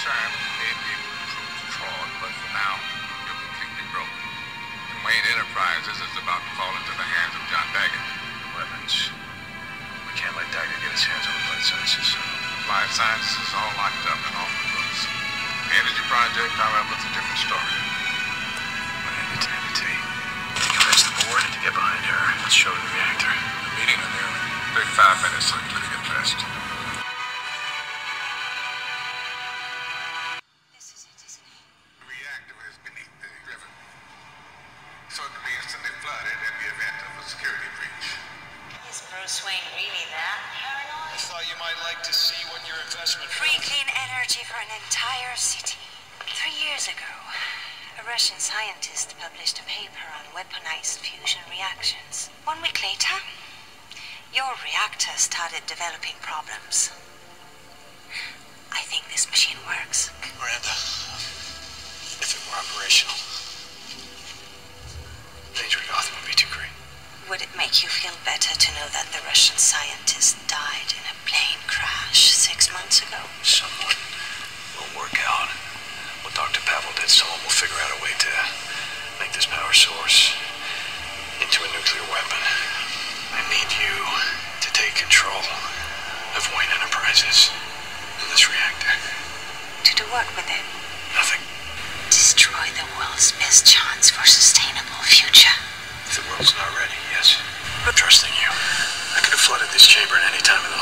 You may be able to prove fraud, but for now, you're completely broke. And Wayne Enterprises is about to fall into the hands of John Daggett. Weapons. We can't let Daggett get his hands on the blood sciences. Life sciences is all locked up and off the books. The energy project, however, is a different story. Miranda Tanity. Convince the board to get behind her. Let's show the reactor. The meeting in there. Take five minutes so you can get dressed. Really that paranoid? I thought you might like to see what your investment. Free clean energy for an entire city. Three years ago, a Russian scientist published a paper on weaponized fusion reactions. One week later, your reactor started developing problems. I think this machine works. Miranda, if it were operational, Would it make you feel better to know that the Russian scientist died in a plane crash six months ago? Someone will work out what Dr. Pavel did. Someone will figure out a way to make this power source into a nuclear weapon. I need you to take control of Wayne Enterprises and this reactor. To do what with it?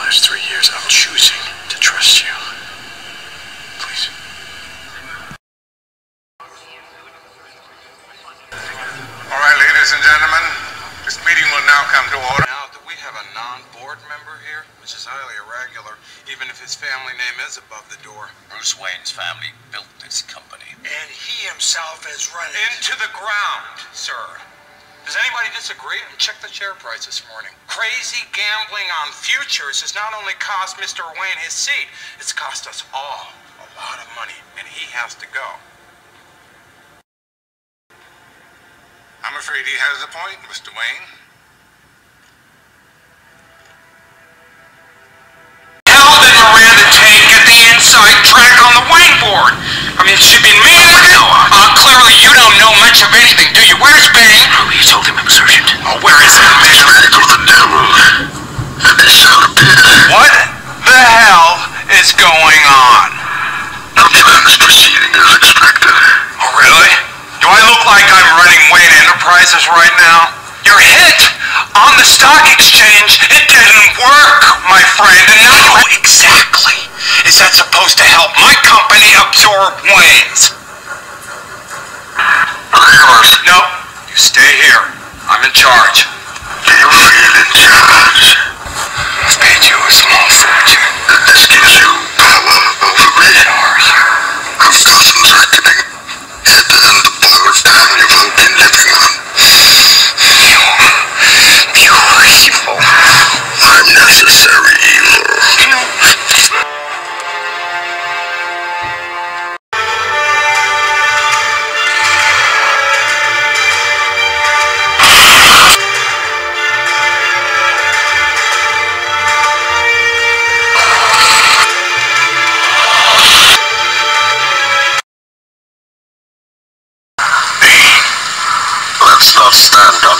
Last three years. I'm choosing to trust you. Please. All right, ladies and gentlemen, this meeting will now come to order. Now, do we have a non-board member here? Which is highly irregular, even if his family name is above the door. Bruce Wayne's family built this company. And he himself is running. Into the ground, sir. Does anybody disagree? And check the share price this morning. Crazy gambling on futures has not only cost Mr. Wayne his seat, it's cost us all a lot of money, and he has to go. I'm afraid he has a point, Mr. Wayne. did Miranda Tate at the inside track on the Wayne board? I mean, she been made of it? Uh, clearly you don't know much of anything, do you? Where's Bane? Oh, you told him it was urgent. Oh, where is that man? Radical the devil. And they shall appear. What the hell is going on? Sometimes proceeding as expected. Oh, really? Do I look like I'm running Wayne Enterprises right now? Your hit on the stock exchange, it didn't work, my friend. And now, exactly, is that supposed to help my company absorb Wayne's? No, you stay here. I'm in charge. Do you feel in charge? I've paid you a small fortune. And this gives you power over me. Of Gotham's reckoning. Isn't the power of time you've all been living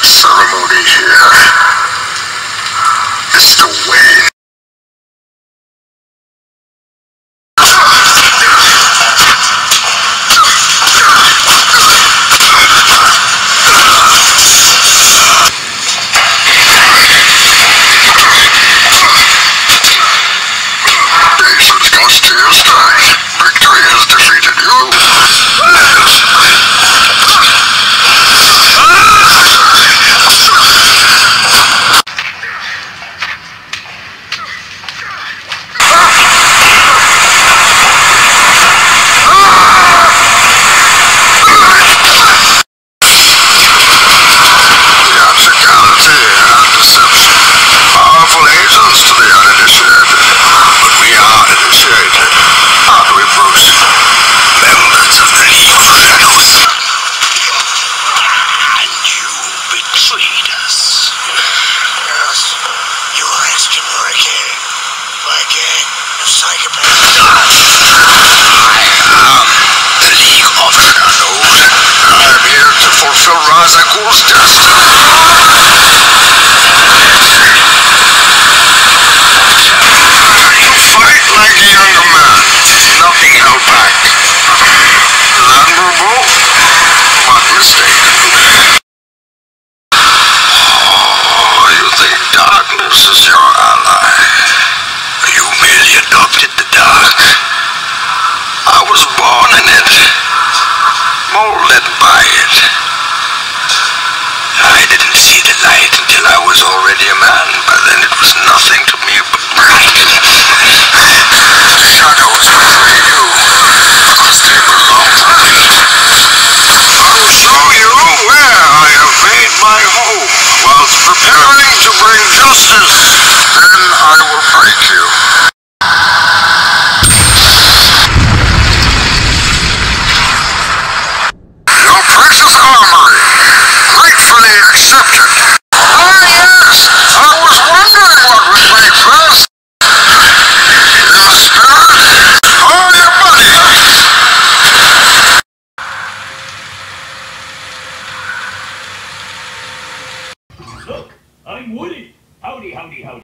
ceremony here. Mr. Wayne. Comes to your. Victory has defeated you. Theatricality Shadows, I'm here to fulfill Ra's al Ghul's destiny. Was already a man. By then it was nothing to me but bright. Shadows betray you, because they belong to me. I'll show you where I have made my home whilst preparing to bring justice